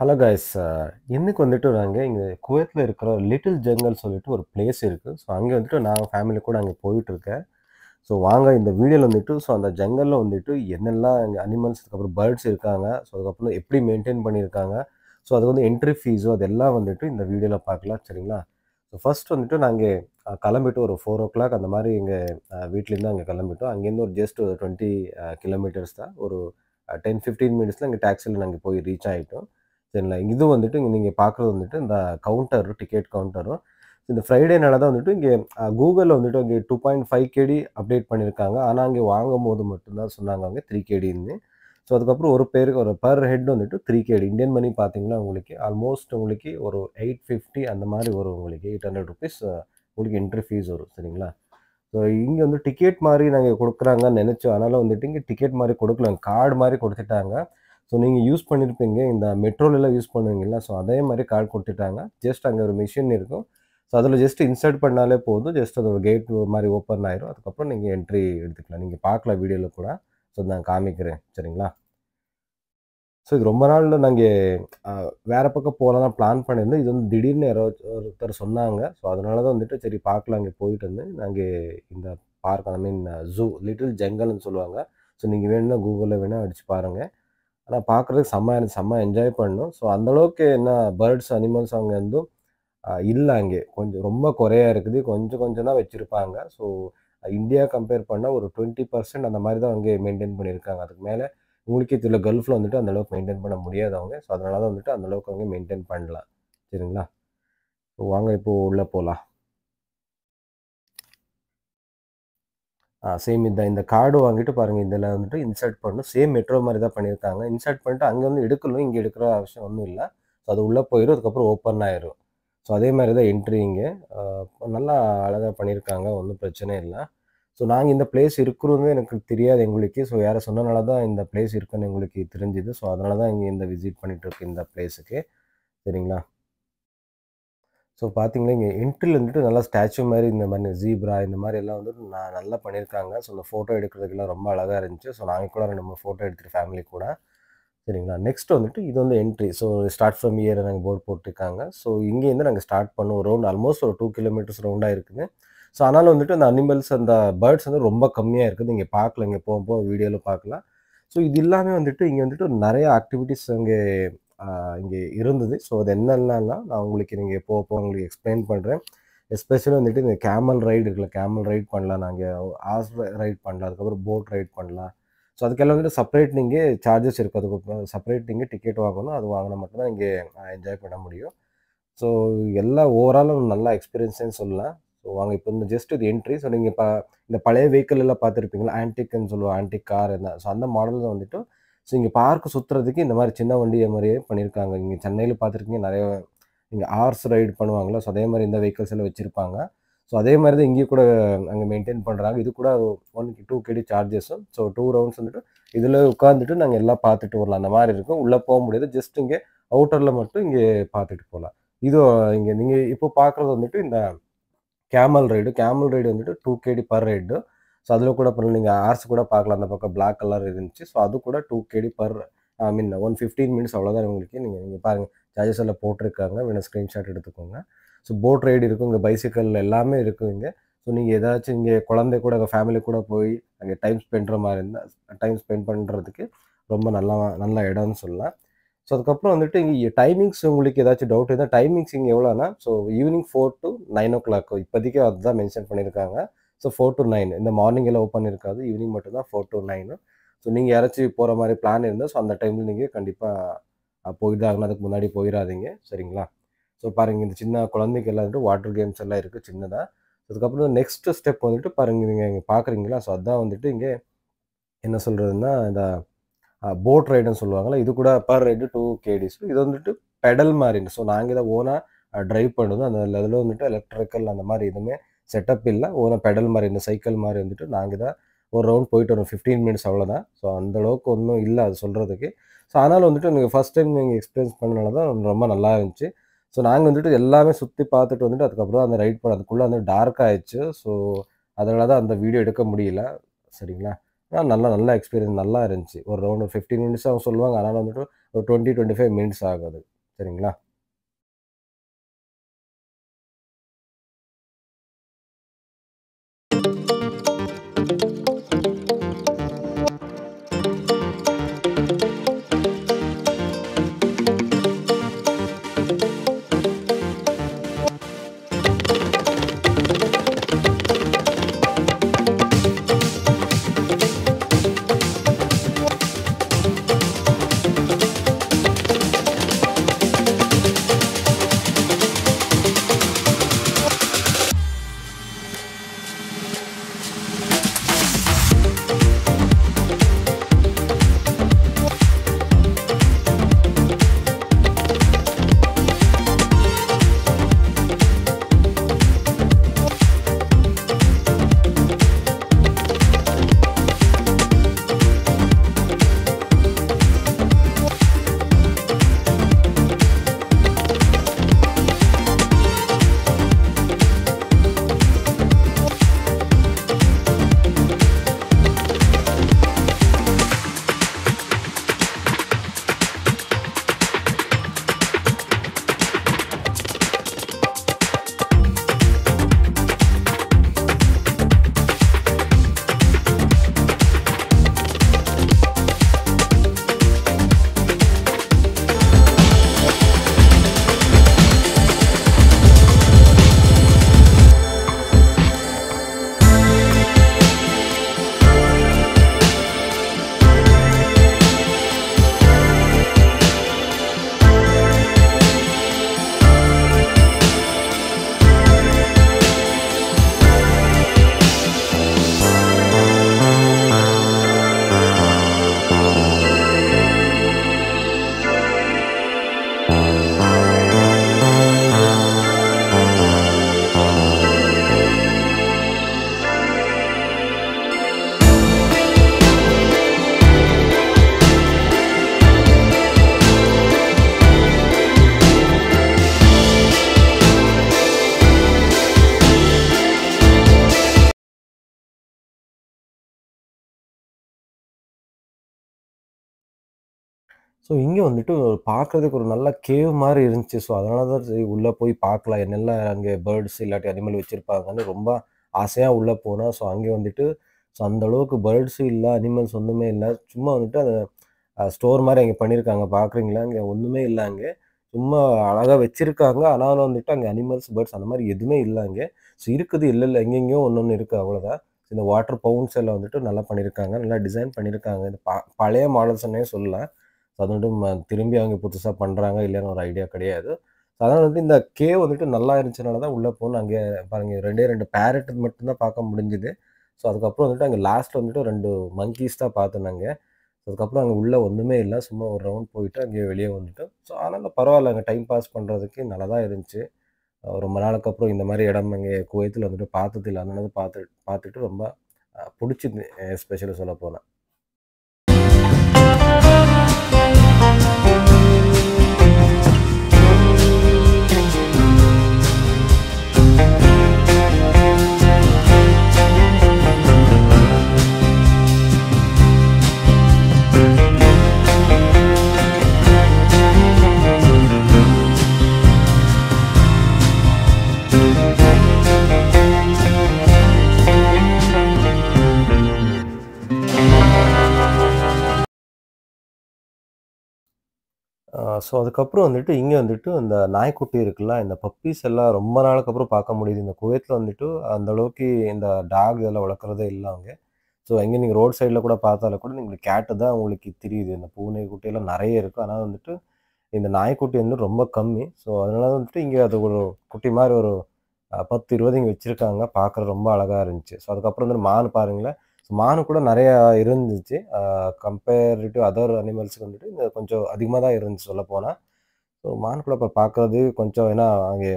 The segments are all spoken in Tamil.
ஹலோ காய்ஸ் இன்னைக்கு வந்துட்டு நாங்கள் இங்கே குவைத்தில் இருக்கிற லிட்டில் ஜங்கல் சொல்லிட்டு ஒரு பிளேஸ் இருக்குது ஸோ அங்கே வந்துட்டு நான் ஃபேமிலி கூட அங்கே போயிட்டுருக்கேன். ஸோ வாங்க இந்த வீடியோவில் வந்துட்டு ஸோ அந்த ஜங்கலில் வந்துட்டு என்னெல்லாம் அங்கே அனிமல்ஸ் அதுக்கப்புறம் பேர்ட்ஸ் இருக்காங்க. ஸோ அதுக்கப்புறம் எப்படி மெயின்டைன் பண்ணியிருக்காங்க. ஸோ அது வந்து என்ட்ரி ஃபீஸோ அதெல்லாம் வந்துட்டு இந்த வீடியோவில் பார்க்கலாம் சரிங்களா? ஸோ ஃபஸ்ட் வந்துட்டு நாங்கள் கிளம்பிட்டு ஒரு ஃபோர் ஓ கிளாக் அந்த மாதிரி எங்கள் வீட்லேருந்து அங்கே கிளம்பிட்டோம். அங்கேருந்து ஒரு ஜஸ்ட் ஒரு டுவெண்ட்டி கிலோமீட்டர்ஸ் தான். ஒரு டென் ஃபிஃப்டீன் மினிட்ஸில் இங்கே டாக்ஸியில் நாங்கள் போய் ரீச் ஆகிட்டோம் சரிங்களா இது வந்துட்டு இங்கே நீங்கள் பார்க்குறது வந்துட்டு இந்த கவுண்டர் டிக்கெட் கவுண்டரும் இந்த ஃப்ரைடேனால தான் வந்துட்டு இங்கே கூகுளில் வந்துட்டு இங்கே two point five KD update பண்ணியிருக்காங்க ஆனால் அங்கே வாங்கும் போது மட்டும்தான் சொன்னாங்க அவங்க த்ரீ கேடின்னு ஸோ அதுக்கப்புறம் ஒரு பேருக்கு ஒரு பர் ஹெட் வந்துட்டு த்ரீ கேடி இந்தியன் மணி பார்த்தீங்கன்னா உங்களுக்கு ஆல்மோஸ்ட் உங்களுக்கு ஒரு எயிட் ஃபிஃப்டி அந்த மாதிரி வரும் உங்களுக்கு. எயிட் ஹண்ட்ரட் ருபீஸ் உங்களுக்கு என்ட்ரி ஃபீஸ் வரும் சரிங்களா? ஸோ இங்கே வந்து டிக்கெட் மாதிரி நாங்கள் கொடுக்குறாங்கன்னு நினச்சோம். அதனால் வந்துட்டு இங்கே டிக்கெட் மாதிரி கொடுக்கல. கார்டு மாதிரி கொடுத்துட்டாங்க. ஸோ நீங்கள் யூஸ் பண்ணியிருப்பீங்க இந்த மெட்ரோலெலாம் யூஸ் பண்ணுவீங்களா ஸோ அதே மாதிரி கார்டு கொடுத்துட்டாங்க. ஜஸ்ட் அங்கே ஒரு மிஷின் இருக்கும். ஸோ அதில் ஜஸ்ட் இன்சர்ட் பண்ணாலே போதும். ஜஸ்ட் அது ஒரு கேட் மாதிரி ஓப்பன் ஆயிரும். அதுக்கப்புறம் நீங்கள் என்ட்ரி எடுத்துக்கலாம். நீங்கள் பார்க்கலாம் வீடியோவில் கூட. ஸோ நான் காமிக்கிறேன். சரிங்களா? ஸோ இது ரொம்ப நாள் நாங்கள் வேறு பக்கம் போகலாம் பிளான் பண்ணியிருந்தோம் இது வந்து திடீர்னு யாரோ ஒருத்தர் சொன்னாங்க. ஸோ அதனால தான் வந்துட்டு சரி பார்க்கலாம் அங்கே போயிட்டு வந்து நாங்கள் இந்த park I mean zoo little ஜங்கல்னு சொல்லுவாங்க. ஸோ நீங்கள் வேணும்னா கூகுளில் வேணால் அடித்து பாருங்கள் ஆனால் பார்க்குறதுக்கு செம்ம செம்ம என்ஜாய் பண்ணணும் ஸோ அந்தளவுக்கு என்ன பேர்ட்ஸ் அனிமல்ஸ் அவங்க வந்து இல்லை அங்கே. கொஞ்சம் ரொம்ப குறையாக இருக்குது. கொஞ்சம் கொஞ்சம் தான் வச்சுருப்பாங்க. ஸோ இந்தியா கம்பேர் பண்ணால் ஒரு டுவெண்ட்டி பர்சன்ட் அந்த மாதிரி தான் அங்கே மெயின்டைன் பண்ணியிருக்காங்க. அதுக்கு மேலே உங்களுக்கே இதில் கல்ஃபில் வந்துட்டு அந்தளவுக்கு மெயின்டைன் பண்ண முடியாது அவங்க. ஸோ அதனால தான் வந்துட்டு அந்தளவுக்கு அவங்க மெயின்டைன் பண்ணலாம் சரிங்களா? ஸோ வாங்க இப்போது உள்ளே போகலாம் சேம் இந்த இந்த கார்டு வாங்கிட்டு பாருங்கள் இதில் வந்துட்டு இன்சர்ட் பண்ணணும். சேம் மெட்ரோ மாதிரி தான் பண்ணியிருக்காங்க. இன்சர்ட் பண்ணிட்டு அங்கே வந்து எடுக்கணும். இங்கே எடுக்கிற அவசியம் ஒன்றும் இல்லை. ஸோ அது உள்ளே போயிடும் அதுக்கப்புறம் ஓப்பன் ஆயிரும். ஸோ அதே மாதிரி தான் என்ட்ரி இங்கே. நல்லா அழகாக பண்ணியிருக்காங்க. ஒன்றும் பிரச்சனை இல்லை. ஸோ நாங்கள் இந்த பிளேஸ் இருக்கிறது எனக்கு தெரியாது எங்களுக்கு. ஸோ யாரை சொன்னனால தான் இந்த பிளேஸ் இருக்குன்னு எங்களுக்கு தெரிஞ்சுது. ஸோ அதனால தான் இங்கே இந்த விசிட் பண்ணிகிட்ருக்கு இந்த பிளேஸுக்கு சரிங்களா? ஸோ பார்த்தீங்கன்னா இங்கே என்ட்ரியில் வந்துட்டு நல்லா ஸ்டாச்சு மாதிரி இந்த மாதிரி ஜீப்ரா இந்த மாதிரி எல்லாம் வந்துட்டு நான் நல்லா பண்ணியிருக்காங்க ஸோ இந்த ஃபோட்டோ எடுக்கிறதுக்கெல்லாம் ரொம்ப அழகாக இருந்துச்சு. ஸோ நாங்கள் கூட ரெண்டு மூணு ஃபோட்டோ எடுத்துகிட்டு ஃபேமிலி கூட. சரிங்களா? நெக்ஸ்ட் வந்துட்டு இது வந்து entry so start from here நாங்கள் போர்டு போட்டிருக்காங்க. ஸோ இங்கேருந்து நாங்கள் ஸ்டார்ட் பண்ணுவோம். ரவுண்ட் ஆல்மோஸ்ட் ஒரு டூ கிலோமீட்டர்ஸ் ரவுண்டாக இருக்குது. ஸோ ஆனாலும் வந்துட்டு அந்த அனிமல்ஸ் அந்த பேர்ட்ஸ் வந்து ரொம்ப கம்மியாக இருக்குது. இங்கே பார்க்கல. இங்கே போக போக வீடியோவில் பார்க்கலாம். ஸோ இது எல்லாமே வந்துட்டு இங்கே வந்துட்டு நிறைய ஆக்டிவிட்டீஸ் அங்கே இங்கே இருந்தது. ஸோ அது என்னென்னலாம் நான் உங்களுக்கு நீங்கள் போக போக உங்களுக்கு எக்ஸ்பிளைன் பண்ணுறேன் எஸ்பெஷலி வந்துட்டு இந்த கேமல் ரைடு இருக்குல்ல கேமல் ரைட் பண்ணலாம். நாங்கள் ஆஸ் ரைட் பண்ணலாம். அதுக்கப்புறம் போட் ரைட் பண்ணலாம். ஸோ அதுக்கெல்லாம் வந்துட்டு செப்பரேட் நீங்கள் சார்ஜஸ் இருக்குது. அதுக்கு செப்பரேட் நீங்கள் டிக்கெட் வாங்கணும். அது வாங்கினா மட்டும்தான் இங்கே என்ஜாய் பண்ண முடியும். ஸோ எல்லா ஓவராலும் நல்ல எக்ஸ்பீரியன்ஸ்னு சொல்லலாம். ஸோ வாங்க இப்போ இந்த ஜஸ்ட் இது என்ட்ரி ஸோ நீங்கள் இப்போ இந்த பழைய வெஹிக்கிள் எல்லாம் பார்த்துருப்பீங்களா? ஆன்டிக்னு சொல்லுவோம் ஆன்டிக் கார் என்ன. ஸோ அந்த மாடலில் தான் வந்துட்டு ஸோ இங்கே பார்க் சுற்றுறதுக்கு இந்த மாதிரி சின்ன வண்டி மாதிரியே பண்ணியிருக்காங்க இங்கே சென்னையில் பார்த்துருக்கீங்க நிறைய இங்கே ஆர்ஸ் ரைடு பண்ணுவாங்களோ ஸோ அதே மாதிரி இந்த வெஹிக்கல்ஸ் எல்லாம் வச்சுருப்பாங்க. ஸோ அதே மாதிரி தான் இங்கேயும் கூட அங்கே மெயின்டைன் பண்ணுறாங்க இது கூட ஒன் டூ கேடி சார்ஜஸும் ஸோ டூ ரவுண்ட்ஸ் வந்துட்டு இதில் உட்காந்துட்டு நாங்கள் எல்லாம் பார்த்துட்டு வரலாம். அந்த மாதிரி இருக்கும். உள்ளே போக முடியாது. ஜஸ்ட் இங்கே அவுட்டரில் மட்டும் இங்கே பார்த்துட்டு போகலாம். இது இங்கே நீங்கள் இப்போ பார்க்குறது வந்துட்டு இந்த கேமல் ரைடு கேமல் ரைடு வந்துட்டு two KD per ride so அதில் கூட பண்ணலாம் நீங்கள் ஆர்ஸ் கூட பார்க்கலாம் அந்த பக்கம் பிளாக் கலர் இருந்துச்சு. ஸோ அது கூட two KD per I mean one fifteen minutes அவ்வளோதான் உங்களுக்கு. நீங்கள் நீங்கள் பாருங்கள் சார்ஜஸ் எல்லாம் போட்டிருக்காங்க. வேணும் ஸ்க்ரீன்ஷாட் எடுத்துக்கோங்க. ஸோ போட் ரைடு இருக்கும். இங்கே பைசிக்கல் எல்லாமே இருக்கும் இங்கே. ஸோ நீங்கள் ஏதாச்சும் இங்கே குழந்தை கூட அங்கே ஃபேமிலி கூட போய் அங்கே டைம் ஸ்பெண்ட்ற மாதிரி இருந்தால் டைம் ஸ்பெண்ட் பண்ணுறதுக்கு ரொம்ப நல்லா நல்ல இடம்னு சொல்லலாம். ஸோ அதுக்கப்புறம் வந்துட்டு இங்கே டைமிங்ஸ் உங்களுக்கு ஏதாச்சும் டவுட் இருந்தால் டைமிங்ஸ் இங்கே எவ்வளோனா so evening four to nine o'clock இப்போதைக்கு அதுதான் மென்ஷன் பண்ணியிருக்காங்க. ஸோ ஃபோர் டு நைன் இந்த மார்னிங் எல்லாம் ஓப்பன் இருக்காது. ஈவினிங் மட்டும் தான் ஃபோர் டு நைனு ஸோ நீங்கள் யாராச்சும் போகிற மாதிரி பிளான் இருந்தால் ஸோ அந்த டைமில் நீங்கள் கண்டிப்பாக போயிட்டாங்கன்னா அதுக்கு முன்னாடி போயிடாதீங்க சரிங்களா? ஸோ பாருங்கள் இந்த சின்ன குழந்தைக்கு எல்லாம் வந்துட்டு வாட்டர் கேம்ஸ் எல்லாம் இருக்குது சின்னதாக அதுக்கப்புறம் நெக்ஸ்ட் ஸ்டெப் வந்துட்டு பாருங்கள் நீங்கள் இங்கே பார்க்குறீங்களா ஸோ அதான் வந்துட்டு இங்கே என்ன சொல்கிறதுன்னா இந்த போட் ரைடுன்னு சொல்லுவாங்களா இது கூட பர் ரைடு டூ கேடிஸ் இது வந்துட்டு பெடல் மாதிரி. ஸோ நாங்கள் இதை ஓனாக ட்ரைவ் பண்ணுறோம் அந்த இதில் வந்துட்டு எலக்ட்ரிக்கல் அந்த மாதிரி எதுவுமே செட்டப் இல்லை. ஓனாக பெடல் மாதிரி இந்த சைக்கிள் மாதிரி வந்துட்டு நாங்கள் தான் ஒரு ரவுண்ட் போயிட்டு வரோம். ஃபிஃப்டீன் மினிட்ஸ் அவ்வளோதான் ஸோ அந்தளவுக்கு ஒன்றும் இல்லை அது சொல்கிறதுக்கு ஸோ ஆனாலும் வந்துட்டு நீங்கள் ஃபஸ்ட் டைம் நீங்கள் எக்ஸ்பீரியன்ஸ் பண்ணனால தான் ரொம்ப நல்லா இருந்துச்சு. ஸோ நாங்கள் வந்துட்டு எல்லாமே சுற்றி பார்த்துட்டு வந்துட்டு அதுக்கப்புறம் அந்த ரைட் பண்ண அதுக்குள்ளே வந்து டார்க் ஆயிடுச்சு. ஸோ அதனால தான் அந்த வீடியோ எடுக்க முடியல. சரிங்களா? ஆனால் நல்லா நல்ல எக்ஸ்பீரியன்ஸ் நல்லா இருந்துச்சு. ஒரு ரவுண்டு ஃபிஃப்டீன் மினிட்ஸ் அவங்க சொல்லுவாங்க. அதனால் வந்துட்டு ஒரு 20, 25 மினிட்ஸ் ஆகுது. சரிங்களா? ஸோ இங்கே வந்துட்டு பார்க்குறதுக்கு ஒரு நல்ல கேவ் மாதிரி இருந்துச்சு. ஸோ அதனால தான் சரி உள்ளே போய் பார்க்கலாம். என்னெல்லாம் அங்கே பேர்ட்ஸ் இல்லாட்டி அனிமல் வச்சுருப்பாங்கன்னு ரொம்ப ஆசையாக உள்ளே போனால் ஸோ அங்கே வந்துட்டு ஸோ அந்தளவுக்கு பேர்ட்ஸும் இல்லை அனிமல்ஸ் ஒன்றுமே இல்லை சும்மா வந்துட்டு அந்த ஸ்டோர் மாதிரி அங்கே பண்ணியிருக்காங்க. பார்க்குறீங்களா? அங்கே ஒன்றுமே இல்லை அங்கே சும்மா அழகாக வச்சுருக்காங்க ஆனாலும் வந்துட்டு அங்கே அனிமல்ஸ், பேர்ட்ஸ் அந்த மாதிரி எதுவுமே இல்லை அங்கே ஸோ இருக்குது இல்லை இல்லை எங்கெங்கேயோ ஒன்று ஒன்று இருக்குது அவ்வளோதான். இந்த வாட்டர் பவுண்ட்ஸ் எல்லாம் வந்துட்டு நல்லா பண்ணியிருக்காங்க. நல்லா டிசைன் பண்ணியிருக்காங்க. இந்த ப பழைய மாடல்ஸ்ன்னே சொல்லலாம். அது வந்துட்டு ம திரும்பி அவங்க புதுசாக பண்ணுறாங்க இல்லைன்னு ஒரு ஐடியா கிடையாது. அதனால வந்துட்டு இந்த கேவ் வந்துட்டு நல்லா இருந்துச்சுனால தான் உள்ளே போகணும் அங்கே பாருங்க 2டே 2 பேரட் மட்டும்தான் பார்க்க முடிஞ்சுது. ஸோ அதுக்கப்புறம் வந்துட்டு அங்கே லாஸ்ட்டில் வந்துட்டு ரெண்டு மங்கீஸ் தான் பார்த்தோம் அதுக்கப்புறம் அங்கே உள்ளே ஒன்றுமே இல்லை சும்மா ஒரு ரவுண்ட் போயிட்டு அங்கேயே வெளியே வந்துட்டோம். ஸோ அதனால் பரவாயில்ல அங்கே டைம் பாஸ் பண்ணுறதுக்கு நல்லா தான் இருந்துச்சு. ரொம்ப நாளுக்கு அப்புறம் இந்த மாதிரி இடம் அங்கே குவைத்தில் வந்துட்டு பார்த்தது இல்ல. அதனால பார்த்து பார்த்துட்டு ரொம்ப பிடிச்சிது எஸ்பெஷலி சொல்ல போனேன் ஸோ அதுக்கப்புறம் வந்துட்டு இங்கே வந்துட்டு இந்த நாய்க்குட்டி இருக்குல்ல, இந்த பப்பீஸ் எல்லாம் ரொம்ப நாளுக்கு அப்புறம் பார்க்க முடியுது. இந்த குவைத்தில் வந்துட்டு அந்த அளவுக்கு இந்த டாக் இதெல்லாம் வளர்க்குறதே இல்லை அவங்க ஸோ எங்கே நீங்கள் ரோட் சைடில் கூட பார்த்தாலும் கூட நீங்கள் கேட்டு தான் உங்களுக்கு தெரியுது. இந்த பூனை குட்டியெல்லாம் நிறைய இருக்குது ஆனால் வந்துட்டு இந்த நாய்க்குட்டி வந்து ரொம்ப கம்மி. ஸோ அதனால வந்துட்டு இங்கே அது ஒரு குட்டி மாதிரி ஒரு அ 10, 20 இங்க வச்சிருக்காங்க. ரொம்ப அழகாக இருந்துச்சு. ஸோ அதுக்கப்புறம் வந்து மான் பாருங்களேன். மானு கூட நிறையா இருந்துச்சு. அ டூ அதர் அனிமல்ஸுக்கு வந்துட்டு இந்த கொஞ்சம் அதிகமாக தான் இருந்துச்சு சொல்லப்போனா. ஸோ மான் கூட இப்போ பார்க்கறது கொஞ்சம் ஏன்னா அங்கே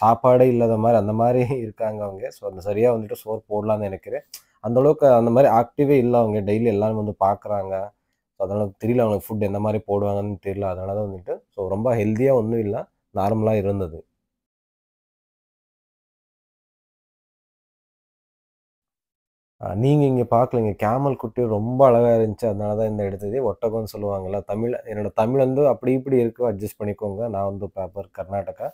சாப்பாடே இல்லாத மாதிரி அந்த மாதிரி இருக்காங்க அவங்க. ஸோ அந்த சரியாக வந்துட்டு சோர் போடலான்னு நினைக்கிறேன் அந்த அளவுக்கு அந்த மாதிரி ஆக்டிவே இல்லை அவங்க. டெய்லி எல்லாரும் வந்து பார்க்குறாங்க. ஸோ அதனால தெரியல அவங்களுக்கு ஃபுட் எந்த மாதிரி போடுவாங்கன்னு தெரியல. அதனால தான் வந்துட்டு ஸோ ரொம்ப ஹெல்த்தியாக ஒன்றும் இல்லை நார்மலாக இருந்தது. நீங்கள் இங்கே பார்க்கலீங்க கேமல் குட்டி ரொம்ப அழகாக இருந்துச்சு. அதனால தான் இந்த எடுத்தது ஒட்டகம்னு சொல்லுவாங்கள்ல தமிழ் என்னோட தமிழ் வந்து அப்படி இப்படி இருக்கு. அட்ஜஸ்ட் பண்ணிக்கோங்க. நான் வந்து பேப்பர் கர்நாடகா.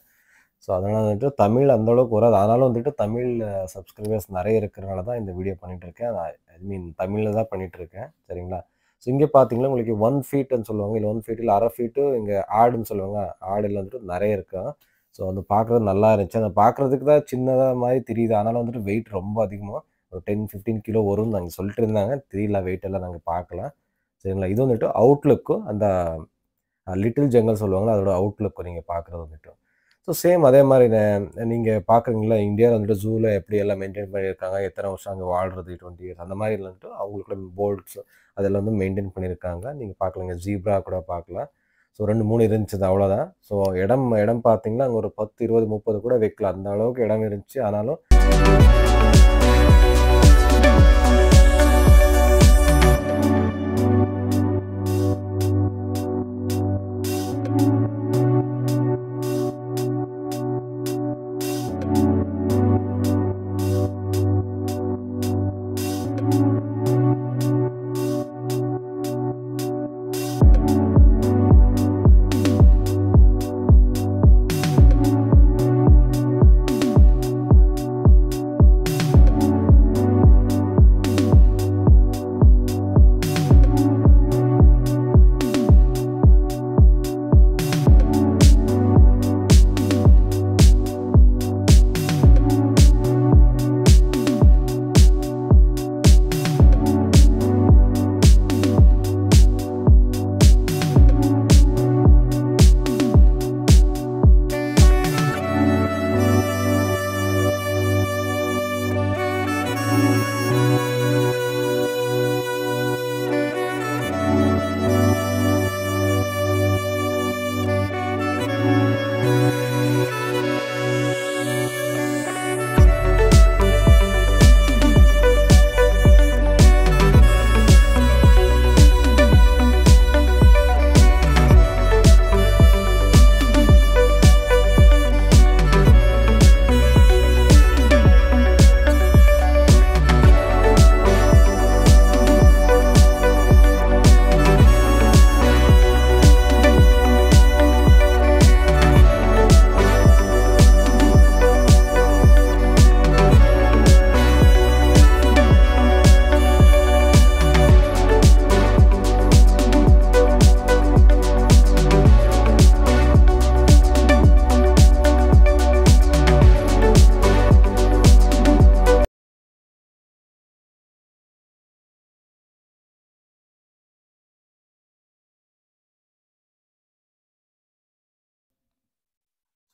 ஸோ அதனால் வந்துட்டு தமிழ் அந்தளவுக்கு வராது. அதனால வந்துட்டு தமிழ் சப்ஸ்கிரைபர்ஸ் நிறைய இருக்கிறனால தான் இந்த வீடியோ பண்ணிகிட்ருக்கேன் ஐ மீன் தமிழில் தான் பண்ணிகிட்ருக்கேன் இருக்கேன். சரிங்களா? ஸோ இங்கே பார்த்தீங்கன்னா உங்களுக்கு ஒன் ஃபீட்டுன்னு சொல்லுவாங்க. இல்லை ஒன் ஃபீட் இல்லை அரை ஃபீட்டு இங்கே ஆடுன்னு சொல்லுவாங்க. ஆடில் வந்துட்டு நிறைய இருக்கும் ஸோ வந்து பார்க்குறது நல்லா இருந்துச்சு. அந்த பார்க்குறதுக்கு தான் சின்னதாக மாதிரி தெரியுது. அதனால் வந்துட்டு வெயிட் ரொம்ப அதிகமாக ஒரு டென் ஃபிஃப்டீன் கிலோ வரும்னு நாங்கள் சொல்லிட்டு இருந்தாங்க. தெரியல வெயிட் எல்லாம் நாங்கள் பார்க்கலாம் சரிங்களா? இது வந்துட்டு அவுட்லுக்கும் அந்த லிட்டில் ஜங்கல் சொல்லுவாங்களா அதோட அவுட்லுக்கும் நீங்கள் பார்க்குறது வந்துட்டு. ஸோ சேம் அதே மாதிரி நீங்கள் பார்க்குறீங்களா? இந்தியாவில் வந்துட்டு ஜூவில் எப்படி எல்லாம் மெயின்டைன் பண்ணியிருக்காங்க? எத்தனை வருஷம் அங்கே வாழ்றது? டுவெண்ட்டி இயர்ஸ் அந்த மாதிரி வந்துட்டு அவங்களுக்குள்ள போல்ட்ஸ் அதெல்லாம் வந்து மெயின்டைன் பண்ணியிருக்காங்க. நீங்கள் பார்க்கலங்க. ஜீப்ரா கூட பார்க்கலாம் ஸோ ரெண்டு மூணு இருந்துச்சு அவ்வளோதான் ஸோ இடம் இடம் பார்த்தீங்கன்னா அங்கே ஒரு பத்து இருபது முப்பது கூட வைக்கலாம் அந்த அளவுக்கு இடம் இருந்துச்சு. ஆனாலும்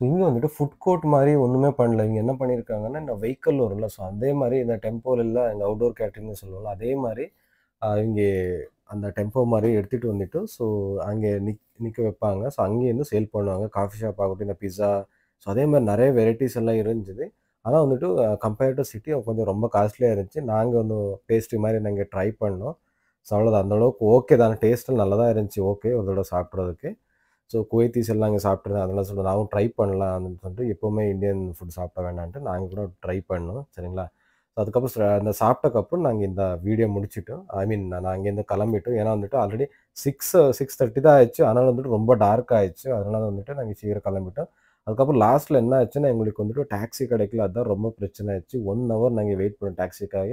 ஸோ இங்கே வந்துட்டு ஃபுட் கோர்ட் மாதிரி ஒன்றுமே பண்ணல. இங்கே என்ன பண்ணியிருக்காங்கன்னா இந்த வெஹிக்கல் வரும்ல. ஸோ அதே மாதிரி இந்த டெம்போவில் இல்லை இந்த அவுடோர் கேட்ரிங்னு சொல்லுவோம்ல அதே மாதிரி இங்கே அந்த டெம்போ மாதிரி எடுத்துகிட்டு வந்துட்டு ஸோ அங்கே நிக் நிற்க வைப்பாங்க. ஸோ அங்கேருந்து சேல் பண்ணுவாங்க. காஃபி ஷாப் ஆகட்டும் இந்த பிஸ்ஸா ஸோ அதே மாதிரி நிறைய வெரைட்டிஸ் எல்லாம் இருந்துச்சு ஆனால் வந்துட்டு கம்பேர்ட் டு சிட்டி கொஞ்சம் ரொம்ப காஸ்ட்லியாக இருந்துச்சு. நாங்கள் வந்து பேஸ்ட்ரி மாதிரி நாங்கள் ட்ரை பண்ணோம். ஸோ அவ்வளோதான் அந்தளவுக்கு ஓகே தான். டேஸ்ட்டு நல்லா தான் இருந்துச்சு. ஓகே ஒரு தடவை சாப்பிட்றதுக்கு. ஸோ குவைத்தீஸ் எல்லாம் அங்கே சாப்பிட்ருந்தேன் அதெல்லாம் சொல்லுவேன் நானும் ட்ரை பண்ணலாம் அப்படின்னு சொல்லிட்டு எப்போவுமே இந்தியன் ஃபுட் சாப்பிட வேண்டான்ட்டு நாங்கள் கூட ட்ரை பண்ணோம். சரிங்களா? ஸோ அதுக்கப்புறம் அந்த சாப்பிட்டக்கப்புறம் நாங்கள் இந்த வீடியோ முடிச்சிட்டோம். ஐ மீன் நான் அங்கேருந்து கிளம்பிட்டோம். ஏன்னா வந்துட்டு ஆல்ரெடி சிக்ஸ் சிக்ஸ் தேர்ட்டி தான் ஆயிடுச்சு. அதனால் வந்துட்டு ரொம்ப டார்க் ஆயிடுச்சு. அதனால வந்துட்டு நாங்கள் சீக்கிரம் கிளம்பிட்டோம். அதுக்கப்புறம் லாஸ்ட்டில் என்ன ஆச்சுன்னா எங்களுக்கு வந்துட்டு டாக்ஸி கிடைக்கல. அதுதான் ரொம்ப பிரச்சனை ஆயிடுச்சு. ஒன் ஹவர் நாங்கள் வெயிட் பண்ணோம் டாக்ஸிக்காக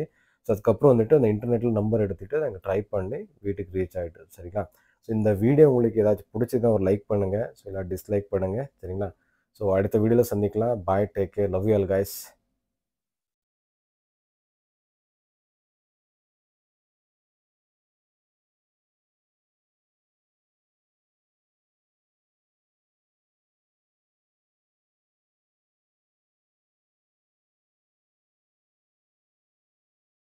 ஸோ அதுக்கப்புறம் வந்துட்டு அந்த இன்டர்நெட்டில் நம்பர் எடுத்துகிட்டு நாங்கள் ட்ரை பண்ணி வீட்டுக்கு ரீச் ஆகிட்டு சரிங்களா? ஸோ இந்த வீடியோ உங்களுக்கு ஏதாச்சும் பிடிச்சதா ஒரு லைக் பண்ணுங்கள் ஸோ இல்லை டிஸ்லைக் பண்ணுங்கள் சரிங்களா? ஸோ அடுத்த வீடியோவில் சந்திக்கலாம். Bye take care love you all guys